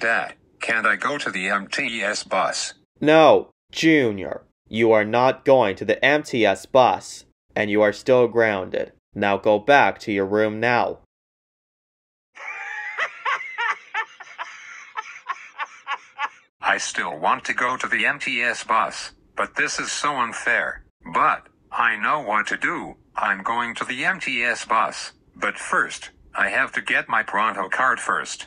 Dad, can't I go to the MTS bus? No, Junior, you are not going to the MTS bus, and you are still grounded. Now go back to your room now. I still want to go to the MTS bus, but this is so unfair. But, I know what to do. I'm going to the MTS bus. But first, I have to get my Pronto card first.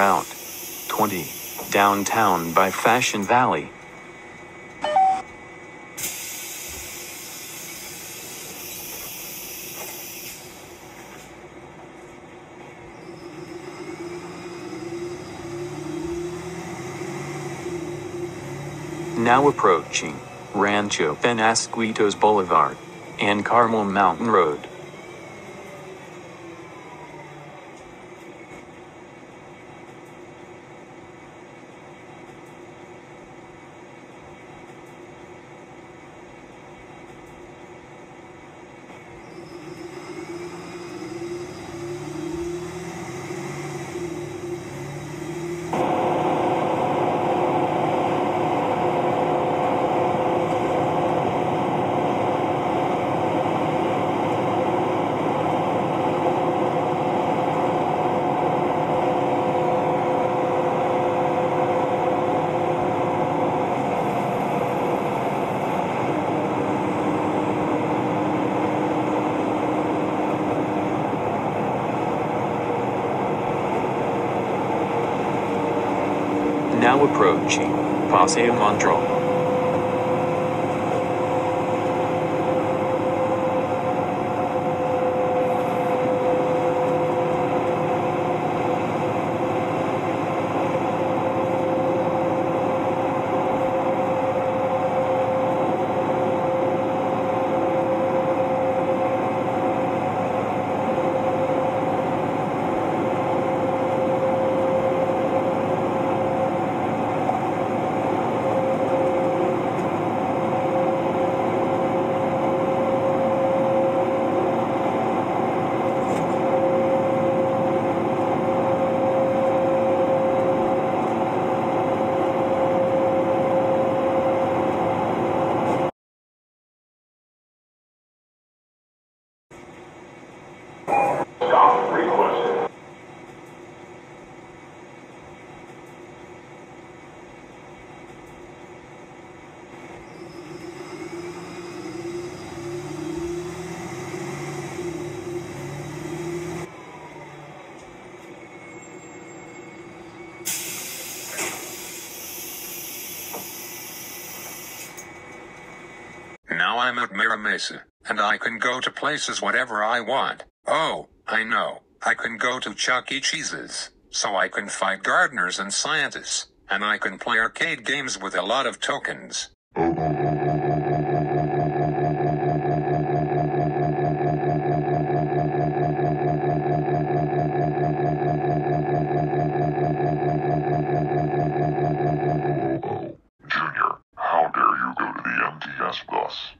Route 20, downtown by Fashion Valley. Now approaching Rancho Penasquitos Boulevard and Carmel Mountain Road. Now approaching Paseo Montril. Stop requested. Now I'm at Mira Mesa, and I can go to places whatever I want. Oh, I know. I can go to Chuck E. Cheese's, so I can fight gardeners and scientists, and I can play arcade games with a lot of tokens. Junior, how dare you go to the MTS bus?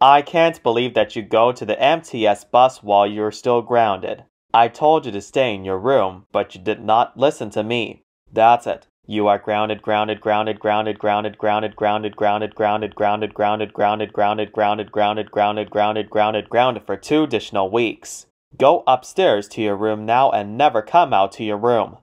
I can't believe that you go to the MTS bus while you're still grounded. I told you to stay in your room, but you did not listen to me. That's it. You are grounded, grounded, grounded, grounded, grounded, grounded, grounded, grounded, grounded, grounded, grounded, grounded, grounded, grounded, grounded, grounded, grounded, grounded, grounded for two additional weeks. Go upstairs to your room now and never come out to your room.